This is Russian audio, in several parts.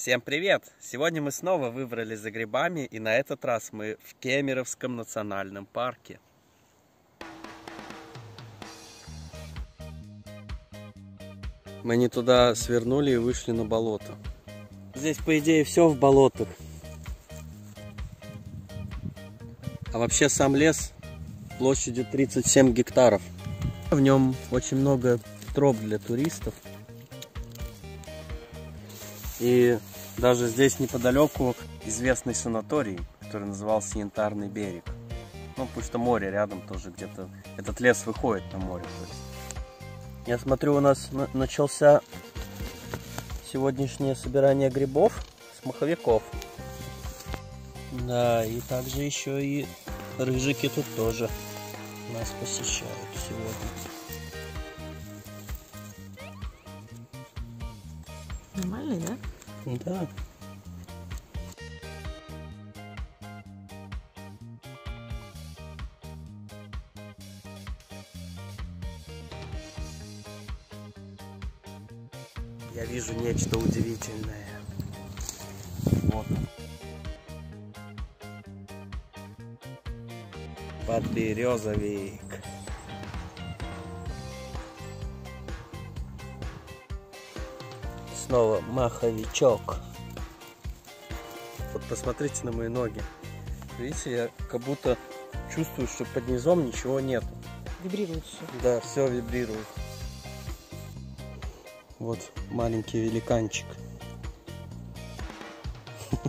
Всем привет! Сегодня мы снова выбрались за грибами и на этот раз мы в Кемеровском национальном парке. Мы не туда свернули и вышли на болото. Здесь, по идее, все в болотах. А вообще сам лес площадью 37 гектаров. В нем очень много троп для туристов. И даже здесь неподалеку известный санаторий, который назывался Янтарный берег. Ну, потому что море рядом тоже где-то. Этот лес выходит на море. Я смотрю, у нас начался сегодняшнее собирание грибов с маховиков. Да, и также еще и рыжики тут тоже нас посещают сегодня. Нормальный, да? Да. Я вижу нечто удивительное. Вот. Подберезовик. Снова маховичок. Вот посмотрите на мои ноги. Видите, я как будто чувствую, что под низом ничего нет. Вибрирует все. Да, все вибрирует. Вот маленький великанчик.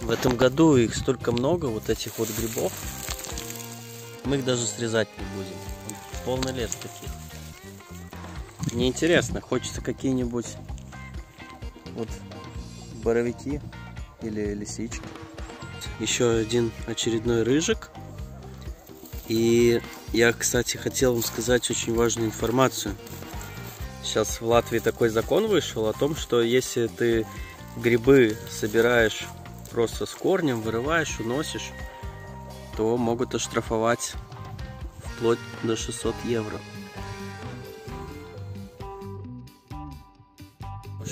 В этом году их столько много, вот этих вот грибов. Мы их даже срезать не будем. Полный лес таких. Мне интересно, хочется какие-нибудь вот боровики или лисички. Еще один очередной рыжик. И я, кстати, хотел вам сказать очень важную информацию. Сейчас в Латвии такой закон вышел о том, что если ты грибы собираешь просто с корнем, вырываешь, уносишь, то могут оштрафовать вплоть до 600 евро.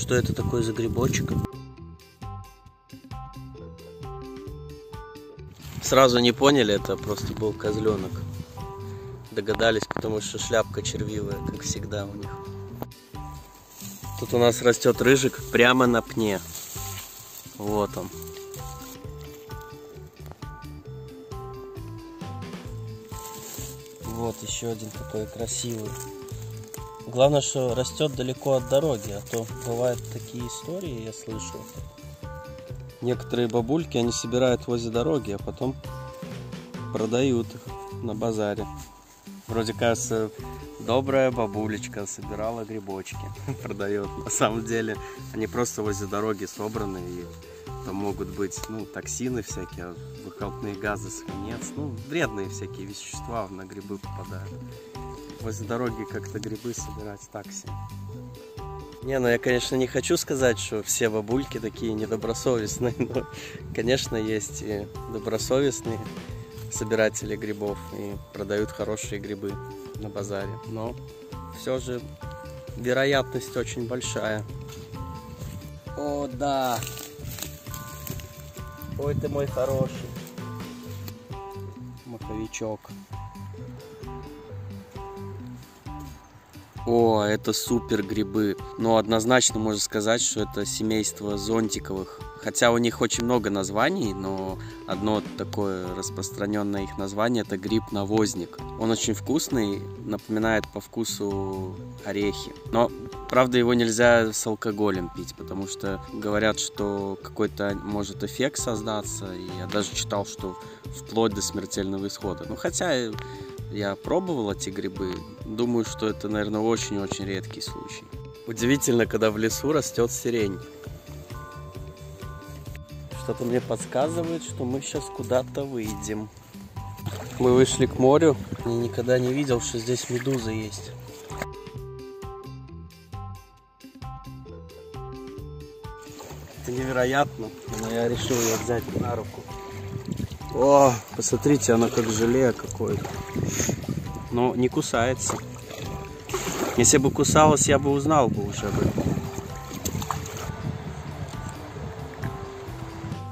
Что это такое за грибочек? Сразу не поняли, это просто был козленок. Догадались, потому что шляпка червивая, как всегда у них. Тут у нас растет рыжик прямо на пне. Вот он. Вот еще один такой красивый. Главное, что растет далеко от дороги, а то бывают такие истории, я слышал. Некоторые бабульки, они собирают возле дороги, а потом продают их на базаре. Вроде кажется, добрая бабулечка собирала грибочки, продает. На самом деле, они просто возле дороги собраны, и там могут быть, ну, токсины всякие, выхлопные газы, свинец, ну, вредные всякие вещества на грибы попадают. Возле дороги как-то грибы собирать такси. Не, ну я, конечно, не хочу сказать, что все бабульки такие недобросовестные, но, конечно, есть и добросовестные собиратели грибов и продают хорошие грибы на базаре. Но все же вероятность очень большая. О, да. Ой, ты мой хороший. Маховичок. О, это супер грибы. Но однозначно можно сказать, что это семейство зонтиковых. Хотя у них очень много названий, но одно такое распространенное их название это гриб-навозник. Он очень вкусный, напоминает по вкусу орехи. Но, правда, его нельзя с алкоголем пить, потому что говорят, что какой-то может эффект создаться. Я даже читал, что вплоть до смертельного исхода. Ну, хотя я пробовал эти грибы. Думаю, что это, наверное, очень-очень редкий случай. Удивительно, когда в лесу растет сирень. Что-то мне подсказывает, что мы сейчас куда-то выйдем. Мы вышли к морю. Я никогда не видел, что здесь медуза есть. Это невероятно, но я решил ее взять на руку. О, посмотрите, она как желе какое-то. Но не кусается. Если бы кусалась, я бы узнал бы уже бы.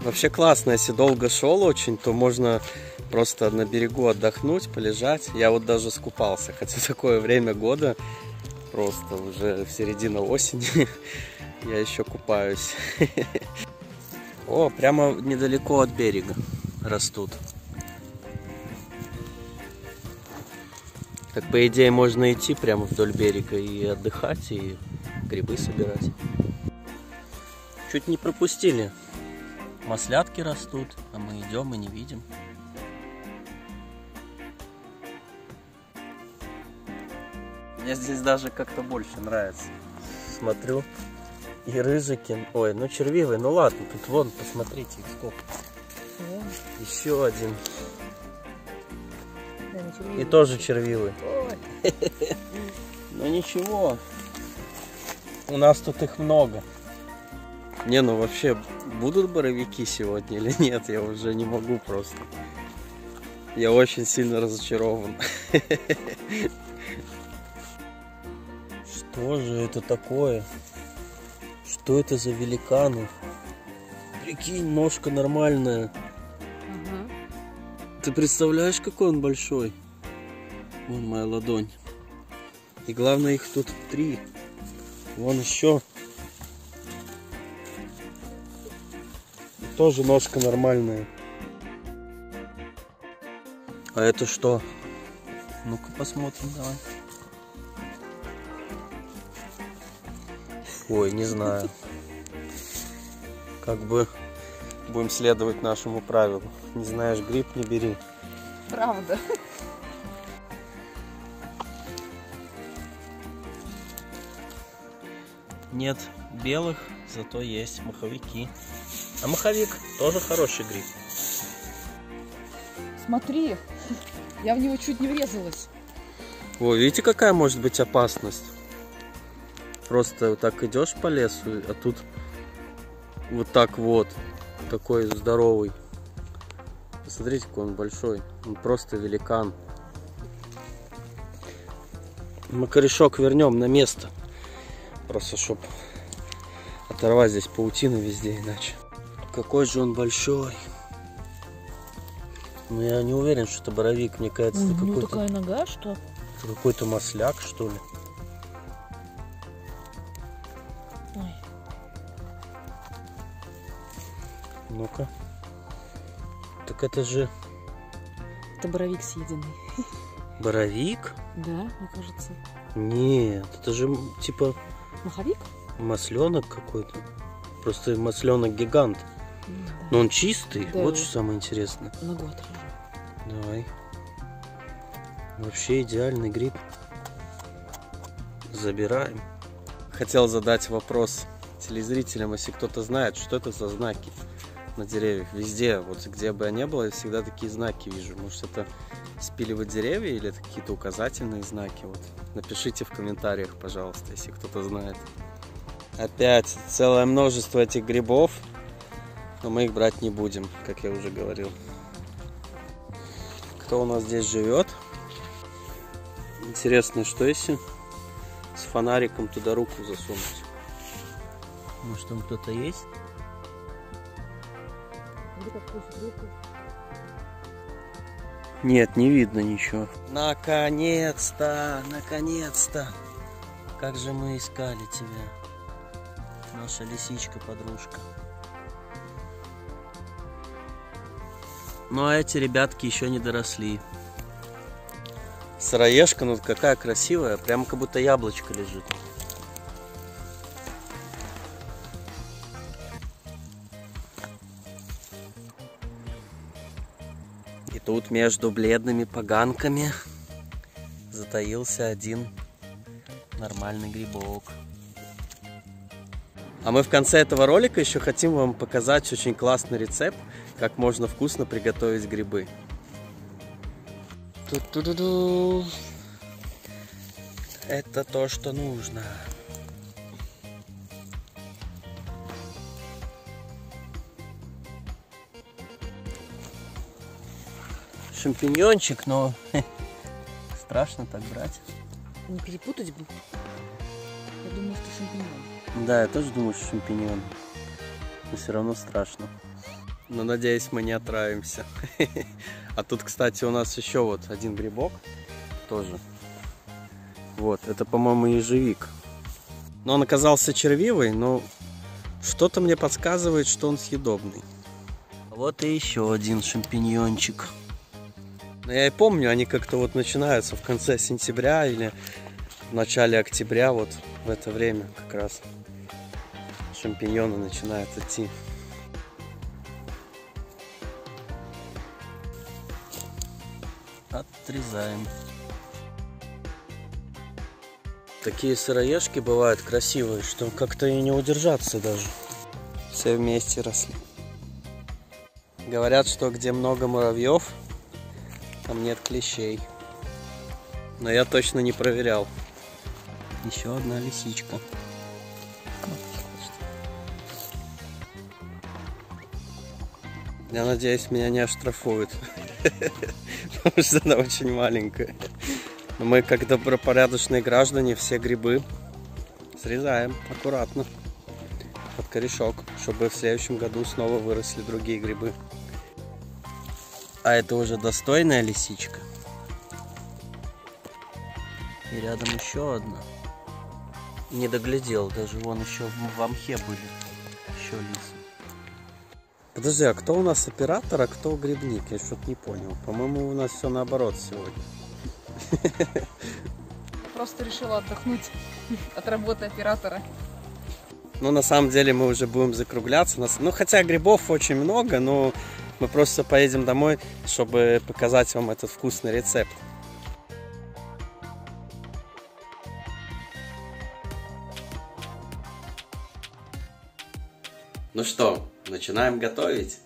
Вообще классно, если долго шел очень, то можно просто на берегу отдохнуть, полежать. Я вот даже скупался, хотя такое время года, просто уже в середина осени, я еще купаюсь. О, прямо недалеко от берега растут. Так, по идее, можно идти прямо вдоль берега и отдыхать, и грибы собирать. Чуть не пропустили. Маслятки растут, а мы идем и не видим. Мне здесь даже как-то больше нравится. Смотрю, и рыжики. Ой, ну червивый, ну ладно, тут вон, посмотрите, их сколько. Еще один. да, И тоже червивый. Ну ничего. У нас тут их много. Не, ну вообще, будут боровики сегодня или нет, я уже не могу просто. Я очень сильно разочарован. Что же это такое? Что это за великаны? Прикинь, ножка нормальная. Ты представляешь, какой он большой? Вон моя ладонь. И главное, их тут три. Вон еще. Тоже ножка нормальная. А это что? Ну-ка посмотрим, давай. Ой, не знаю. Как бы будем следовать нашему правилу. Не знаешь гриб, не бери. Правда. Нет белых, зато есть маховики. А маховик тоже хороший гриб. Смотри, я в него чуть не врезалась. О, видите, какая может быть опасность? Просто вот так идешь по лесу, а тут вот так вот, такой здоровый. Посмотрите, какой он большой. Он просто великан. Мы корешок вернем на место. Просто чтоб оторвать здесь паутину везде иначе. Какой же он большой. Но я не уверен, что это боровик. Мне кажется, Ой, это какой-то такая нога, что... это какой-то масляк, что ли. Ну-ка. Так это же это боровик съеденный. боровик? Да, мне кажется. Нет, это же типа Маховик? масленок какой-то. Просто масленок гигант. М, Но он чистый, Да. вот что самое интересное. Да. Ногу отрежу. Давай. Вообще идеальный гриб. Забираем. Хотел задать вопрос телезрителям, если кто-то знает, что это за знаки на деревьях. Везде, вот где бы я ни был, я всегда такие знаки вижу. Может это спиливать деревья или это какие-то указательные знаки? Вот напишите в комментариях, пожалуйста, если кто-то знает. Опять целое множество этих грибов, но мы их брать не будем, как я уже говорил. Кто у нас здесь живет? Интересно, что если с фонариком туда руку засунуть? Может там кто-то есть? Нет, не видно ничего. Наконец-то, наконец-то. Как же мы искали тебя. Наша лисичка-подружка. Ну а эти ребятки еще не доросли. Сыроежка, ну какая красивая, прям как будто яблочко лежит. Тут между бледными поганками затаился один нормальный грибок. А мы в конце этого ролика еще хотим вам показать очень классный рецепт, как можно вкусно приготовить грибы. Ту-ту-ду-ду. Это то, что нужно. Шампиньончик, но страшно так брать. Не перепутать бы. Я думаю, что шампиньон. Да, я тоже думаю, что шампиньон. Но все равно страшно. Но надеюсь, мы не отравимся. А тут, кстати, у нас еще вот один грибок тоже. Вот, это, по-моему, ежевик. Но он оказался червивый, но что-то мне подсказывает, что он съедобный. Вот и еще один шампиньончик. Но я и помню, они как-то вот начинаются в конце сентября или в начале октября, вот в это время как раз шампиньоны начинают идти. Отрезаем. Такие сыроежки бывают красивые, что как-то и не удержаться даже. Все вместе росли. Говорят, что где много муравьев, там нет клещей. Но я точно не проверял. Еще одна лисичка. Я надеюсь, меня не оштрафуют. Потому что она очень маленькая. Мы, как добропорядочные граждане, все грибы срезаем аккуратно под корешок, чтобы в следующем году снова выросли другие грибы. А это уже достойная лисичка. И рядом еще одна. Не доглядел, даже вон еще в мхе были. Еще лисы. Подожди, а кто у нас оператор, а кто грибник? Я что-то не понял. По-моему, у нас все наоборот сегодня. Просто решила отдохнуть от работы оператора. Ну, на самом деле, мы уже будем закругляться. Ну, хотя грибов очень много, но мы просто поедем домой, чтобы показать вам этот вкусный рецепт. Ну что, начинаем готовить?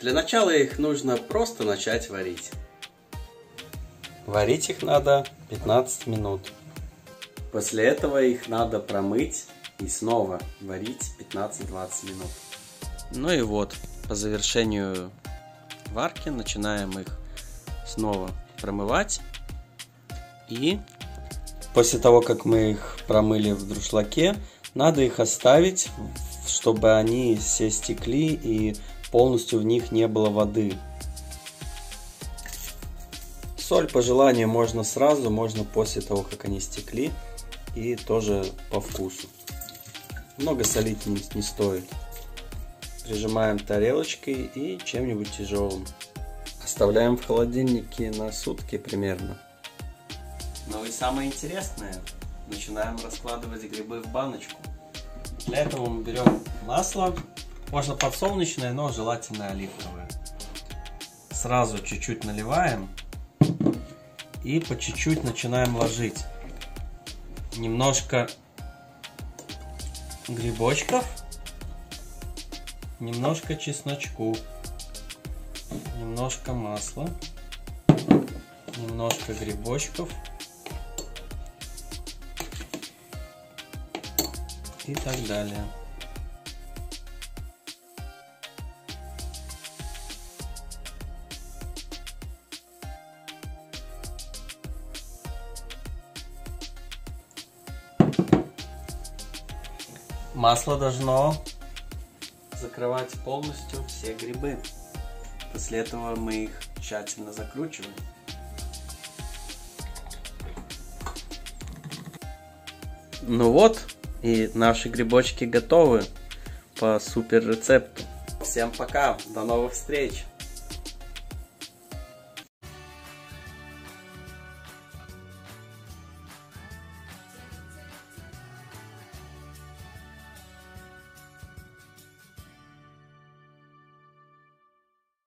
Для начала их нужно просто начать варить. Варить их надо 15 минут. После этого их надо промыть и снова варить 15-20 минут. Ну и вот, по завершению варки начинаем их снова промывать. И после того, как мы их промыли в друшлаке, надо их оставить чтобы они все стекли и полностью в них не было воды. Соль по желанию можно сразу, можно после того, как они стекли и тоже по вкусу. Много солить не, не стоит. Прижимаем тарелочкой и чем-нибудь тяжелым. Оставляем в холодильнике на сутки примерно. Ну и самое интересное, начинаем раскладывать грибы в баночку. Для этого мы берем масло, можно подсолнечное, но желательно оливковое. Сразу чуть-чуть наливаем и по чуть-чуть начинаем ложить. Немножко грибочков, немножко чесночку, немножко масла, немножко грибочков и так далее. Масло должно закрывать полностью все грибы. После этого мы их тщательно закручиваем. Ну вот, и наши грибочки готовы по супер рецепту. Всем пока, до новых встреч!